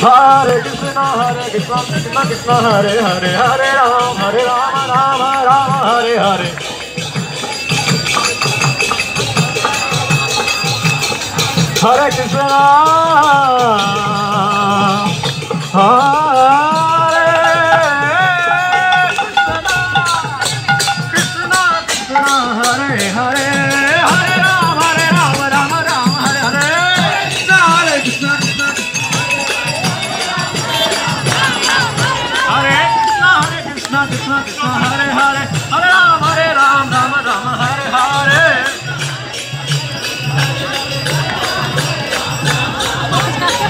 Hare Krishna, Hare Krishna, Krishna Krishna, Hare Hare, Hare Ram, Hare Rama, Rama Rama, Hare Hare. Hare Krishna, Hare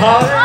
Hare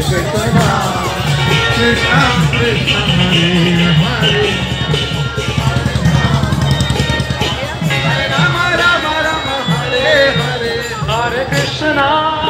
Krishna Krishna Hare Hare Krishna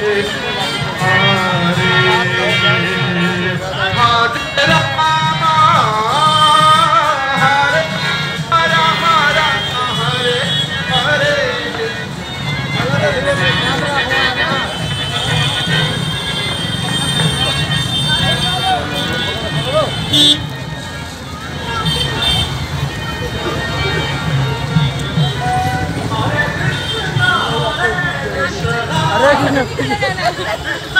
Hare Let's